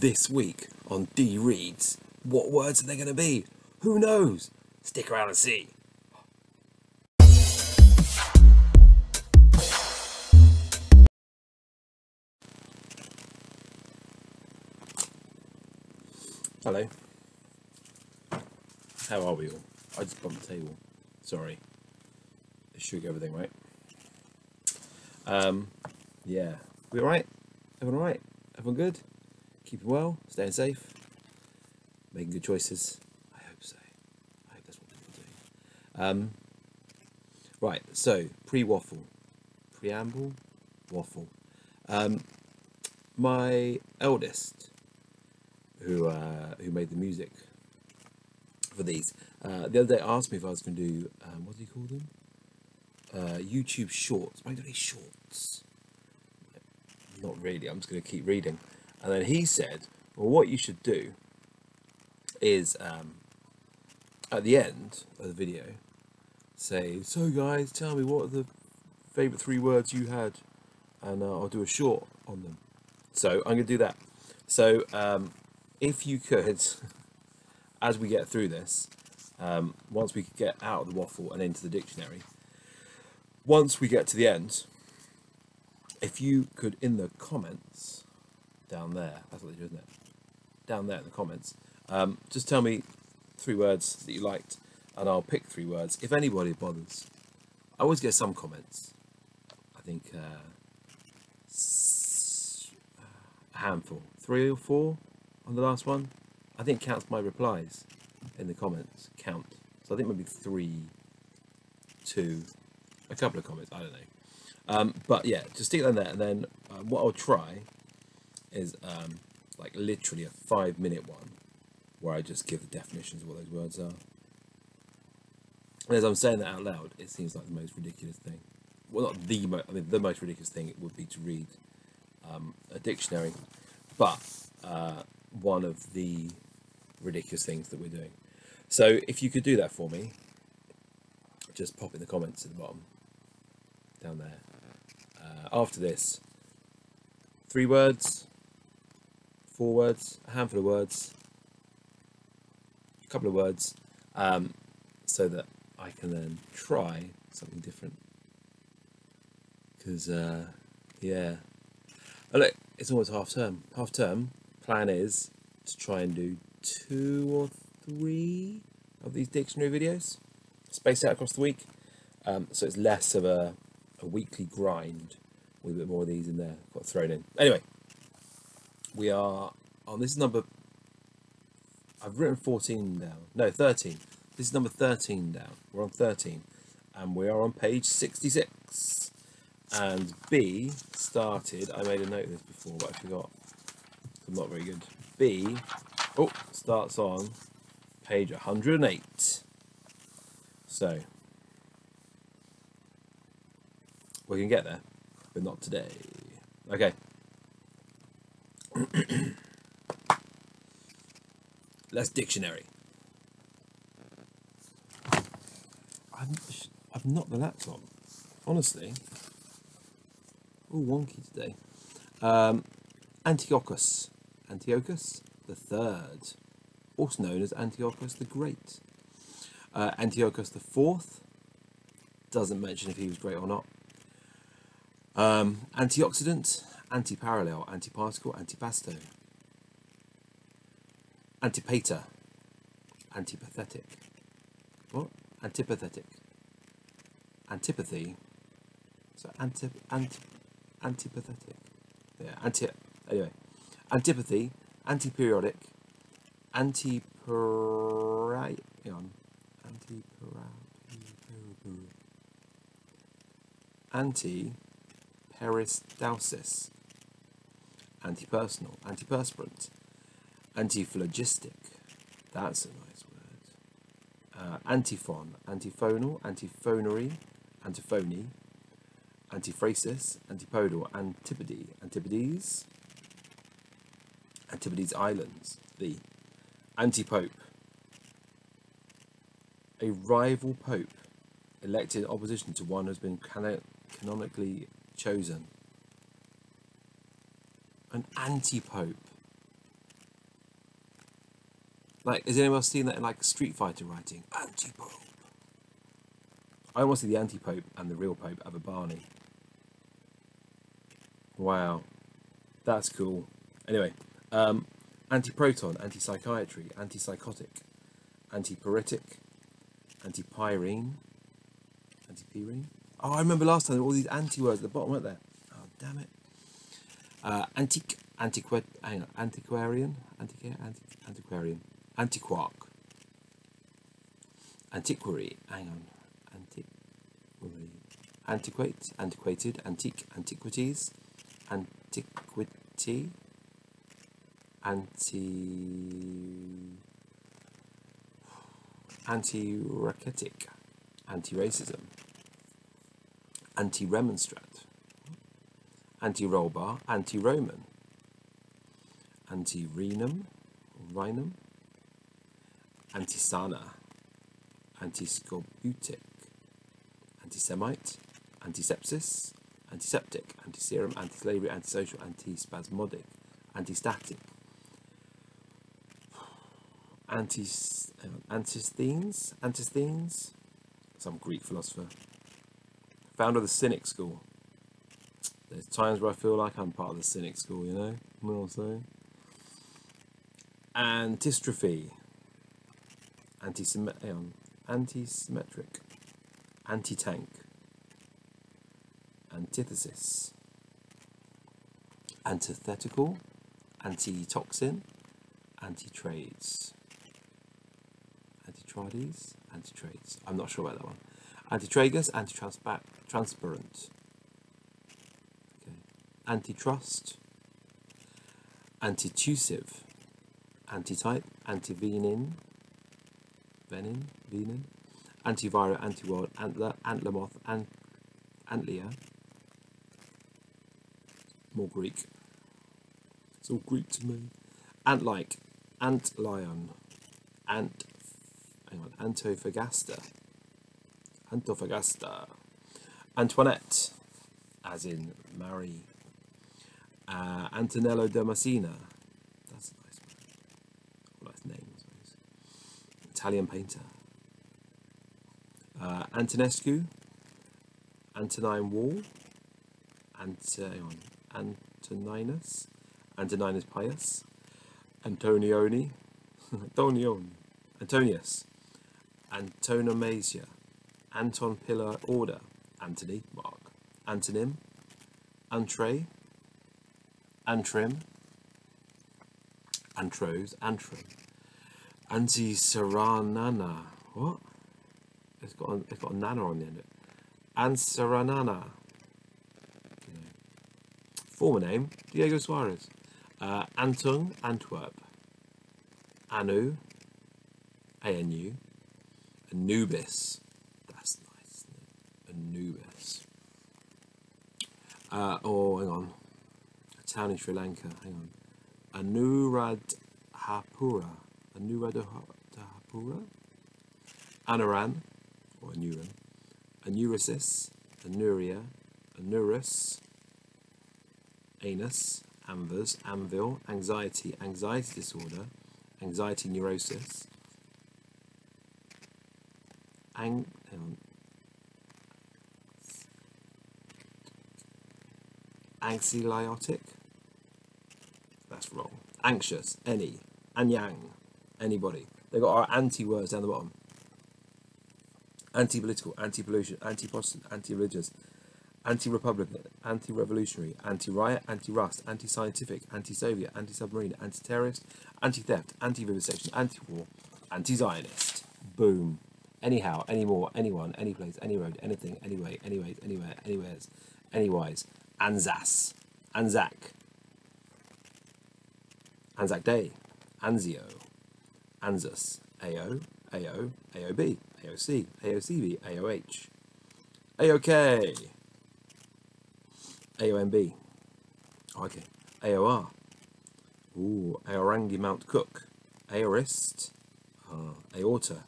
this week on D Reads. What words are they going to be? Who knows? Stick around and see. Hello. How are we all? I just bumped the table. Sorry. It shook everything, right? Um, yeah. We alright? Everyone alright? Everyone good? Keeping well? Staying safe? Making good choices? I hope so. I hope that's what people do. Um, right, so pre waffle. Preamble? Waffle. Um, my eldest, who uh, who made the music for these, uh, the other day asked me if I was going to do um, what do you call them? Uh, YouTube Shorts. To do shorts? Not really. I'm just going to keep reading. And then he said, "Well, what you should do is um, at the end of the video, say, so guys, tell me what are the favorite three words you had, and uh, I'll do a short on them." So I'm going to do that. So um, if you could, as we get through this, um, once we get out of the waffle and into the dictionary, once we get to the end, if you could in the comments down there, that's what they do, isn't it? Down there in the comments, um, just tell me three words that you liked, and I'll pick three words if anybody bothers. I always get some comments. I think uh, a handful, three or four on the last one. I think counts my replies in the comments. Count. So I think maybe three, two, a couple of comments. I don't know. Um, but yeah, just stick that in there, and then uh, what I'll try is um, like literally a five minute one where I just give the definitions of what those words are. And as I'm saying that out loud, it seems like the most ridiculous thing. Well, not the most, I mean, the most ridiculous thing it would be to read um, a dictionary, but uh, one of the ridiculous things that we're doing. So if you could do that for me, just pop in the comments at the bottom, down there. Uh, after this, three words, four words, a handful of words, a couple of words, um, so that I can then try something different. Because, uh, yeah. Oh, look, it's almost half term. Half term, plan is to try and do two or three of these dictionary videos, spaced out across the week. Um, so it's less of a, a weekly grind with a bit more of these in there got thrown in. Anyway, we are on this is number. I've written 14 down. No, 13. This is number 13 down. We're on 13. And we are on page 66. And B started, I made a note of this before, but I forgot. I'm not very good. B, oh, starts on page 108. So, we can get there, but not today. Okay. Let's dictionary. I've, I've not the laptop, honestly. All wonky today. Um, Antiochus. Antiochus the Third, also known as Antiochus the Great. Uh, Antiochus the Fourth doesn't mention if he was great or not. Um, antioxidant, antiparallel, antiparticle, antipasto. Antipater, antipathetic. What? Antipathetic. Antipathy. So anti, anti antipathetic. Yeah, anti. Anyway, antipathy, antiperiodic, antiperi. Hang on, antiperi. Anti antipersonal, antiperspirant, antiphlogistic. That's a nice word. Uh, antiphon, antiphonal, antiphonary, antiphony, antiphrasis, antipodal, antipody, antipodes, Antipodes Islands, the antipope, a rival pope elected in opposition to one who has been cano- canonically chosen. An anti-pope. Like, has anyone else seen that in like Street Fighter writing? Anti Pope. I want to see the anti Pope and the real Pope have a Barney. Wow, that's cool. Anyway, um, anti proton, anti psychiatry, anti psychotic, anti pyretic, anti pyrene, anti pyrene. Oh, I remember last time all these anti words at the bottom, weren't there? Oh, damn it. Uh, antique, antiqu- hang on, antiquarian, antiquarian, antiquarian, antiquark, antiquary, hang on, antiquary, antiquate, antiquated, antique, antiquities, antiquity, anti, anti-rachetic, anti-racism, anti-remonstrant, anti-rollbar, anti-Roman, anti-renum, rhinum, anti-sana, anti-scorbutic, anti-semite, antisepsis, antiseptic, anti-serum, anti-slavery, antisocial, anti-spasmodic, anti-static, anti uh, antisthenes, antisthenes, some Greek philosopher, founder of the Cynic school. There's times where I feel like I'm part of the Cynic school, you know, you know what I'm saying? Antistrophe, anti-symmetric, anti-symmetric, anti-tank, antithesis, antithetical, anti-toxin, anti-trades, anti-trades, anti-trades. I'm not sure about that one. Antitragus, anti-transparent. Antitrust, antitussive, antitype, antivenin, venin, venin, antiviral, antiworld, antler, antler moth, ant, antlia. More Greek. It's all Greek to me. Ant-like, antlion, ant, hang on, Antofagasta, Antofagasta, Antoinette, as in Marie, uh, Antonello da Messina, that's a nice one, nice name, I suppose. Italian painter, uh, Antonescu, Antonine Wall, Ant, on, Antoninus, Antoninus Pius, Antonioni, Antonioni, Antonius, Antonomasia, Anton Piller Order, Antony, Mark, Antonym, Antre, Antrim, Antros, Antrim, Anti-Saranana, what? It's got, a, it's got a nana on the end of it. Ansaranana. Former name, Diego Suarez. Uh, Antung, Antwerp. Anu, ANU. Anubis. That's nice, Anubis. Uh, oh, hang on. Town in Sri Lanka. Hang on. Anuradhapura. Anuradhapura? Anaran, or Anuran. Anuresis. Anuria. Anurus. Anus. Anvers. Anvil. Anxiety. Anxiety disorder. Anxiety neurosis. Ang, on. Anxiolytic. That's wrong. Anxious. Any. Anyang. Anybody. They've got our anti words down the bottom. Anti political, anti pollution, anti Protestant, anti religious, anti republican, anti revolutionary, anti riot, anti rust, anti scientific, anti Soviet, anti submarine, anti terrorist, anti theft, anti vivisection, anti war, anti Zionist. Boom. Anyhow, anymore, anyone, any place, any road, anything, anyway, anyways, anywhere, anywheres, anywise. Anzas. Anzac. Anzac Day. Anzio. Anzus. AO. AO. AOB. AOC. AOCB. AOH. AOK. AOMB. Oh, okay. AOR. Ooh, Aorangi Mount Cook. Aorist. Uh, aorta.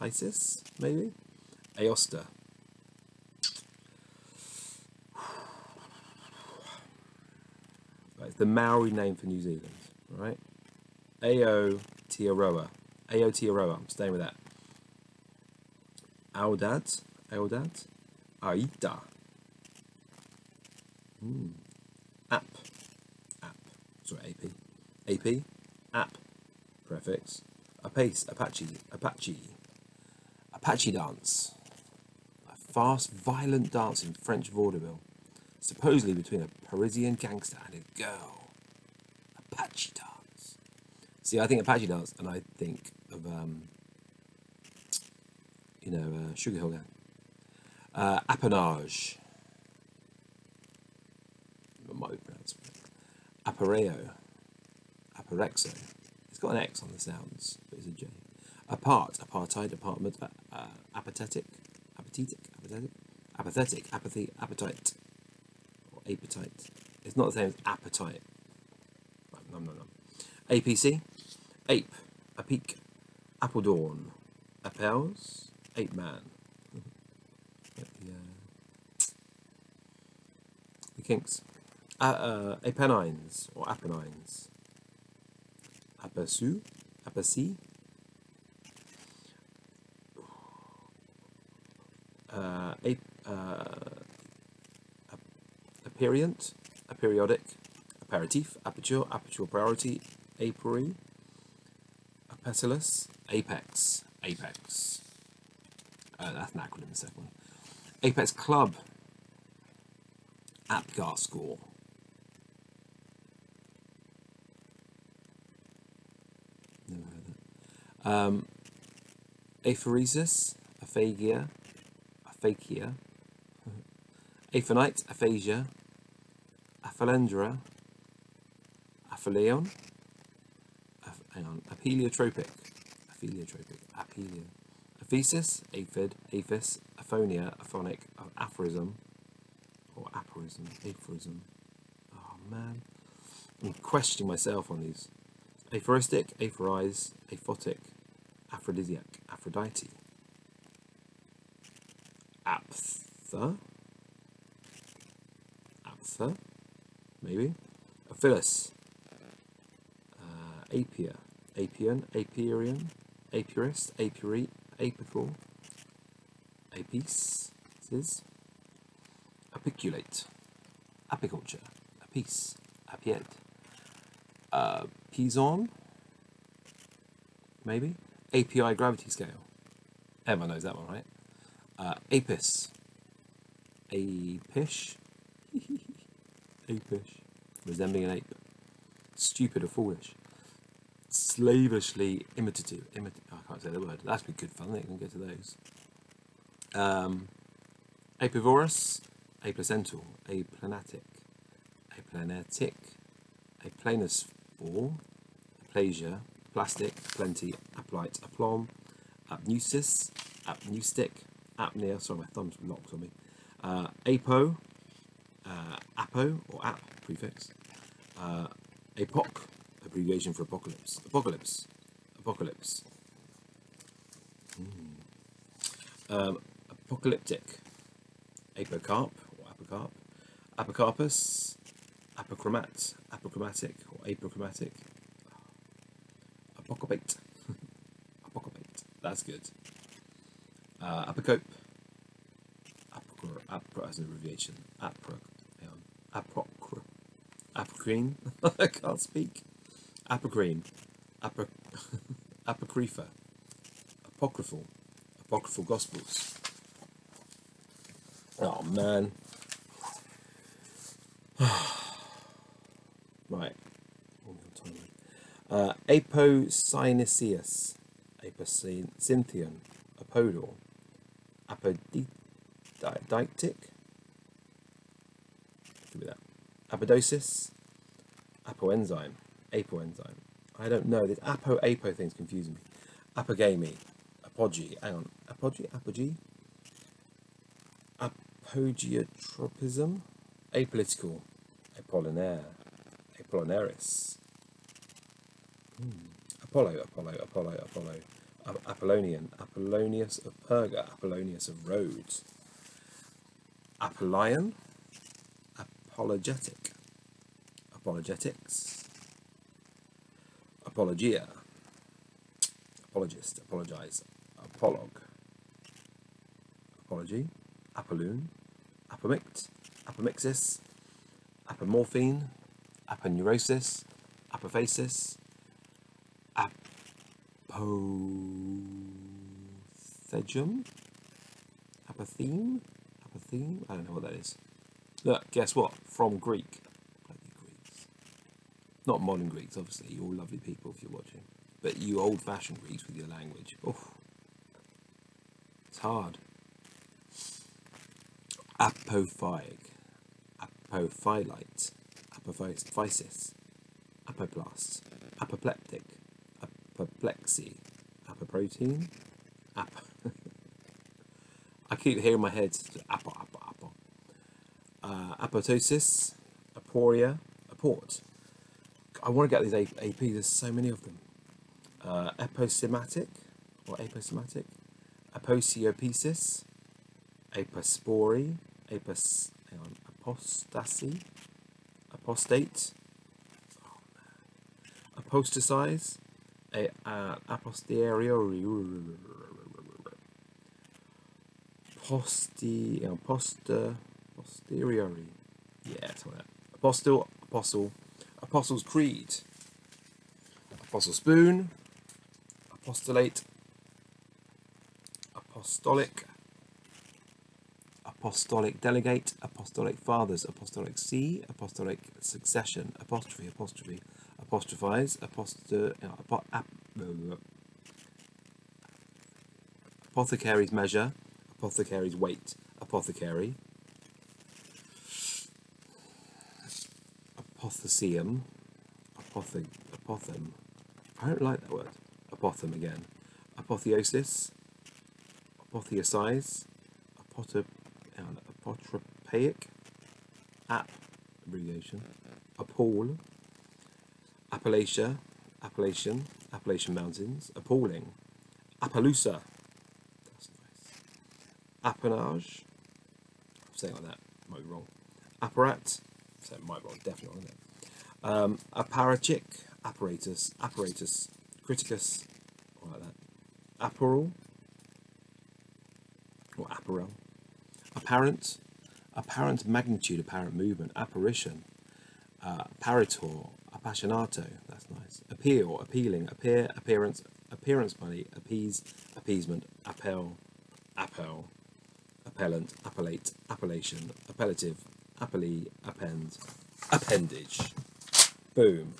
Aortitis, maybe? Aosta. It's the Maori name for New Zealand, right? Aotearoa. Aotearoa. I'm staying with that. Aoudad. Aoudad. Aita. Hmm. App. App. Sorry, AP. AP. App. Prefix. Apace. Apache. Apache. Apache dance. A fast, violent dance in French vaudeville. Supposedly between a Parisian gangster and a girl. Apache dance. See, I think Apache dance, and I think of, um, you know, uh, Sugarhill Gang. Uh, appanage. It might be pronounced. Appareo. Apparexo. It's got an X on the sounds, but it's a J. Apart, apartheid, apartment, uh, uh, apathetic, apathetic, apathetic, apathetic, apathy, appetite, appetite. It's not the same as appetite. No, no, no. APC, ape, a peak, Apeldoorn, appels, ape man. Yeah. The kinks. Uh, uh, Apennines or Apennines. Aperçu, aperci. Uh, a, uh, aperient, aperiodic, aperitif, aperture, aperture priority, apiary, apetalous, apex, apex. Uh, that's an acronym, the second one. Apex Club, APGAR score. Never heard that. Um, aphoresis, aphagia, aphakia, aphonite, aphasia, aphalendra, aphelion, aph- hang on, aphelia, aphesis, aphid, aphis, aphonia, aphonic, aphorism, or aphorism, aphorism. Oh man, I'm questioning myself on these. Aphoristic, aphorize, aphotic, aphrodisiac, Aphrodite. Aphtha. Aphtha, maybe. Aphilus. Uh, apia. Apian, Apiarian, Apiarist, Apiary, Apical, Apice, is Apiculate, Apiculture, Apice, Apied, uh, Pison, maybe? API gravity scale. Everyone knows that one, right? Uh, Apis, Apish, Apish, resembling an ape, stupid or foolish, slavishly imitative, imit- I can't say the word, that's be good fun, we can get to those. Um, apivorous, aplacental, aplanatic, aplanatic, aplanus ball, aplasia, plastic, plenty, aplite, aplomb, apneusis, apneustic, apnea, sorry my thumb's locked on me, uh, apo, apo or ap prefix, uh, apoc, abbreviation for apocalypse, apocalypse, apocalypse, um, apocalyptic, apocarp or apocarp, apocarpus, apochromat, apochromatic or apochromatic, apocopate, apocopate, that's good. Uh, apocope, apro, as an abbreviation, apro, apocrine, I can't speak, apocrine, apo, apocrypha, apocryphal, apocryphal gospels. Oh man. right. Uh, Apocynaceus, Apocynthion, Apodor, Apodictic, give me that, Apodosis, Apoenzyme, Apoenzyme. I don't know, this Apo-Apo thing's confusing me. Apogamy, Apogee, hang on, Apogee, Apogee? Apogeotropism, Apolitical, Apollinaire, Apollinaris, Hmm. Apollo, Apollo, Apollo, Apollo, Ap- Apollonian, Apollonius of Perga, Apollonius of Rhodes, Apollyon, Apologetic, apologetics, apologia, apologist, apologize, apolog, apology, apolloon, apomict, apomixis, apomorphine, aponeurosis, apophasis, apothegum, apotheme, apotheme. I don't know what that is. Look, guess what? From Greek. Not modern Greeks, obviously. You're all lovely people if you're watching. But you old-fashioned Greeks with your language. Oof. It's hard. Apophyig, apophyllite, apophysis, apoplast, apoplectic, apoplexy, apoprotein, ap. I keep hearing my head apo, apo, apo. Uh, apoptosis, aporia, aport. I want to get these aps. There's so many of them. Uh, aposematic or aposematic, aposiopesis, apospory, apos, on, apostasy, apostate, oh, apostasize, a, uh, aposteriori, posti, poster, posteriori, yeah. Apostle, apostle, apostles' creed, apostle spoon, apostolate, apostolic, apostolic delegate, apostolic fathers, apostolic see, apostolic succession, apostrophe, apostrophe, apostrophize, aposto, uh, apo, ap, apothecary's measure, apothecary's weight, apothecary, apotheseum, apothe, apothem. I don't like that word. Apothem again. Apotheosis, apotheosize, apotop, apotropaic, ap, abbreviation, appall, Appalachia, Appalachian, Appalachian Mountains, appalling, Appaloosa, that's nice, appanage, I'm saying like that, might be wrong, apparat, so it might be wrong, definitely wrong, um, apparatchik, apparatus, apparatus, criticus, like that, apparal, or apparel, apparent, apparent magnitude, apparent movement, apparition, uh, apparitor, appassionato, that's nice, appeal, appealing, appear, appearance, appearance money, appease, appeasement, appel, appel, appellant, appellate, appellation, appellative, appellee, append, appendage. Boom.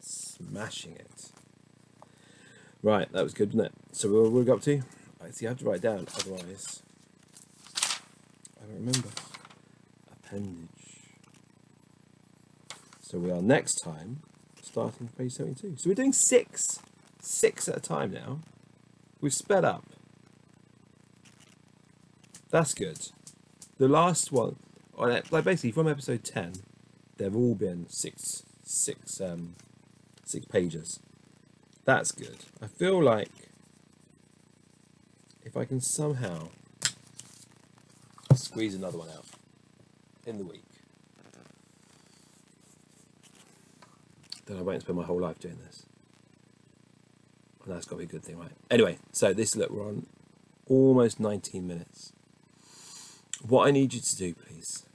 Smashing it. Right, that was good, wasn't it? So we'll go up to. I see, I have to write down, otherwise I don't remember. Appendage. So we are next time starting page 72. So we're doing six, six at a time now. We've sped up. That's good. The last one, oh, like basically from episode 10, they've all been six, six, um, six pages. That's good. I feel like if I can somehow squeeze another one out in the week, then I won't spend my whole life doing this. And that's got to be a good thing, right? Anyway, so this look, we're on almost 19 minutes. What I need you to do, please,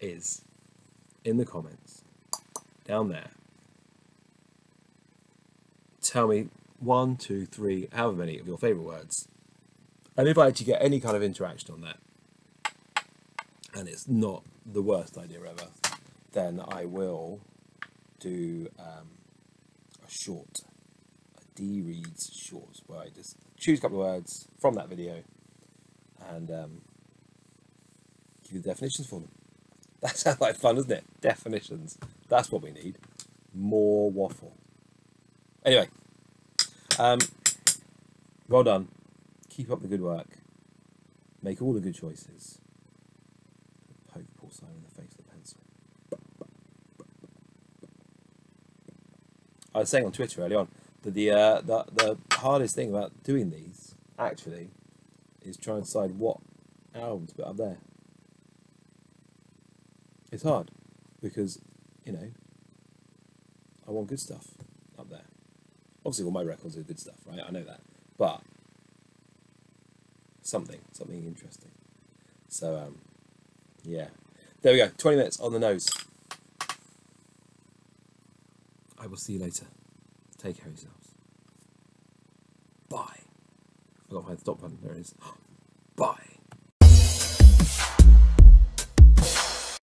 is in the comments down there, tell me one, two, three, however many of your favourite words. And if I actually get any kind of interaction on that, and it's not the worst idea ever, then I will do um, a short, a D reads short, where I just choose a couple of words from that video and um, give you the definitions for them. That sounds like fun, doesn't it? Definitions. That's what we need. More waffle. Anyway, um, well done. Keep up the good work. Make all the good choices. Poke Paul Simon in the face with a pencil. I was saying on Twitter early on that the, uh, the the hardest thing about doing these actually is trying to decide what album to put up there. It's hard because you know, I want good stuff up there. Obviously, all my records are good stuff, right? I know that, but something, something interesting. So, um, yeah, there we go. Twenty minutes on the nose. I will see you later. Take care of yourselves. Bye. I got my stop button. There it is.